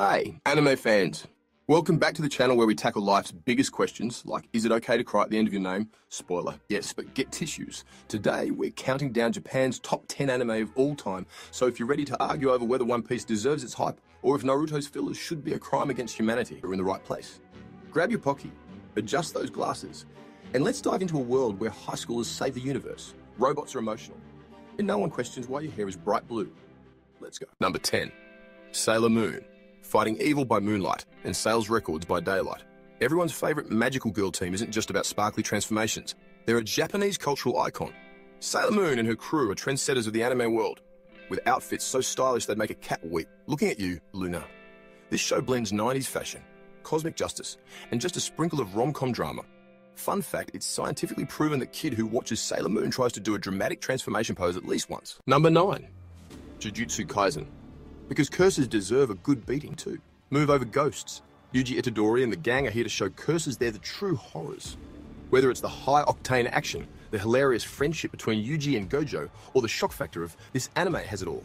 Hey, anime fans. Welcome back to the channel where we tackle life's biggest questions, like is it okay to cry at the end of your name? Spoiler, yes, but get tissues. Today, we're counting down Japan's top 10 anime of all time, so if you're ready to argue over whether One Piece deserves its hype, or if Naruto's fillers should be a crime against humanity, you're in the right place. Grab your pocky, adjust those glasses, and let's dive into a world where high schoolers save the universe, robots are emotional, and no one questions why your hair is bright blue. Let's go. Number 10. Sailor Moon fighting evil by moonlight and sales records by daylight. Everyone's favourite magical girl team isn't just about sparkly transformations. They're a Japanese cultural icon. Sailor Moon and her crew are trendsetters of the anime world, with outfits so stylish they'd make a cat weep. Looking at you, Luna. This show blends 90s fashion, cosmic justice, and just a sprinkle of rom-com drama. Fun fact, it's scientifically proven that kid who watches Sailor Moon tries to do a dramatic transformation pose at least once. Number 9. Jujutsu Kaisen because curses deserve a good beating too. Move over ghosts. Yuji Itadori and the gang are here to show curses they're the true horrors. Whether it's the high-octane action, the hilarious friendship between Yuji and Gojo, or the shock factor of this anime has it all.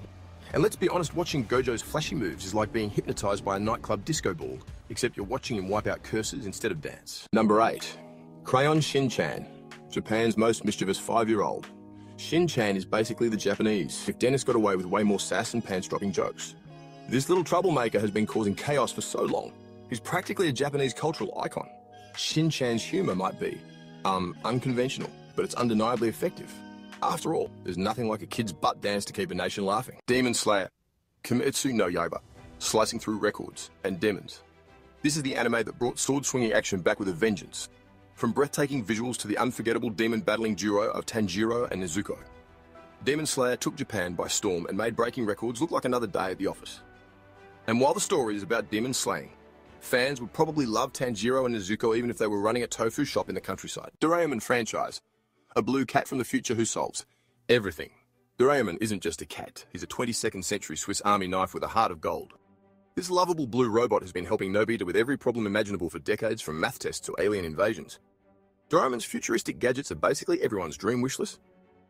And let's be honest, watching Gojo's flashy moves is like being hypnotized by a nightclub disco ball, except you're watching him wipe out curses instead of dance. Number 8. Crayon Shin-chan, Japan's most mischievous five-year-old. Shin-chan is basically the Japanese, if Dennis got away with way more sass and pants-dropping jokes. This little troublemaker has been causing chaos for so long. He's practically a Japanese cultural icon. Shin-chan's humor might be, um, unconventional, but it's undeniably effective. After all, there's nothing like a kid's butt dance to keep a nation laughing. Demon Slayer, Kimetsu no Yaiba, slicing through records, and demons. This is the anime that brought sword-swinging action back with a vengeance. From breathtaking visuals to the unforgettable demon-battling duo of Tanjiro and Nezuko. Demon Slayer took Japan by storm and made breaking records look like another day at the office. And while the story is about demon slaying, fans would probably love Tanjiro and Nezuko even if they were running a tofu shop in the countryside. Doraemon franchise, a blue cat from the future who solves everything. Doraemon isn't just a cat, he's a 22nd century Swiss army knife with a heart of gold. This lovable blue robot has been helping Nobita with every problem imaginable for decades from math tests to alien invasions. Doraemon's futuristic gadgets are basically everyone's dream wish list.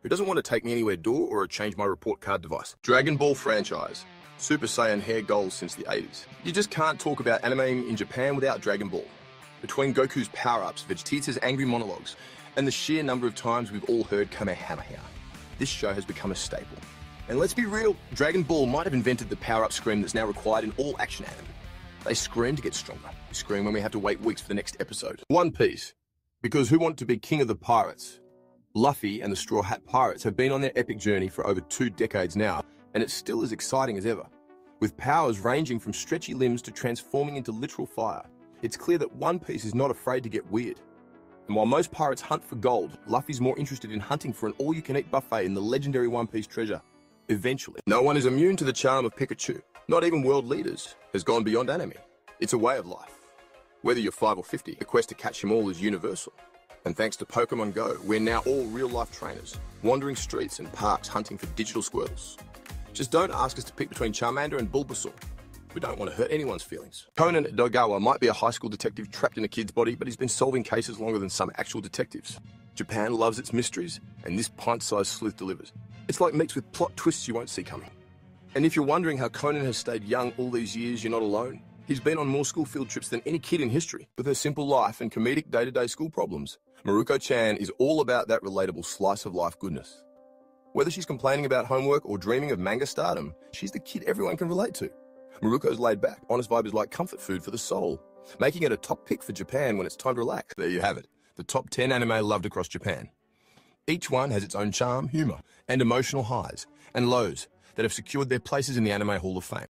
Who doesn't want to take me anywhere door or change my report card device? Dragon Ball franchise. Super Saiyan hair goals since the 80s. You just can't talk about anime in Japan without Dragon Ball. Between Goku's power-ups, Vegeta's angry monologues, and the sheer number of times we've all heard Kamehameha, this show has become a staple. And let's be real, Dragon Ball might have invented the power-up scream that's now required in all action anime. They scream to get stronger. They scream when we have to wait weeks for the next episode. One Piece. Because who want to be king of the pirates? Luffy and the Straw Hat Pirates have been on their epic journey for over two decades now, and it's still as exciting as ever. With powers ranging from stretchy limbs to transforming into literal fire, it's clear that One Piece is not afraid to get weird. And while most pirates hunt for gold, Luffy's more interested in hunting for an all-you-can-eat buffet in the legendary One Piece treasure eventually. No one is immune to the charm of Pikachu. Not even world leaders has gone beyond anime. It's a way of life. Whether you're 5 or 50, the quest to catch them all is universal. And thanks to Pokemon Go, we're now all real-life trainers, wandering streets and parks hunting for digital squirtles. Just don't ask us to pick between Charmander and Bulbasaur. We don't want to hurt anyone's feelings. Conan Edogawa might be a high school detective trapped in a kid's body, but he's been solving cases longer than some actual detectives. Japan loves its mysteries, and this pint-sized sleuth delivers. It's like mixed with plot twists you won't see coming. And if you're wondering how Conan has stayed young all these years, you're not alone. He's been on more school field trips than any kid in history. With her simple life and comedic day-to-day school problems, Maruko Chan is all about that relatable slice of life goodness. Whether she's complaining about homework or dreaming of manga stardom, she's the kid everyone can relate to. Maruko's laid back, honest vibe is like comfort food for the soul, making it a top pick for Japan when it's time to relax. There you have it, the top 10 anime loved across Japan. Each one has its own charm, humour, and emotional highs and lows that have secured their places in the Anime Hall of Fame.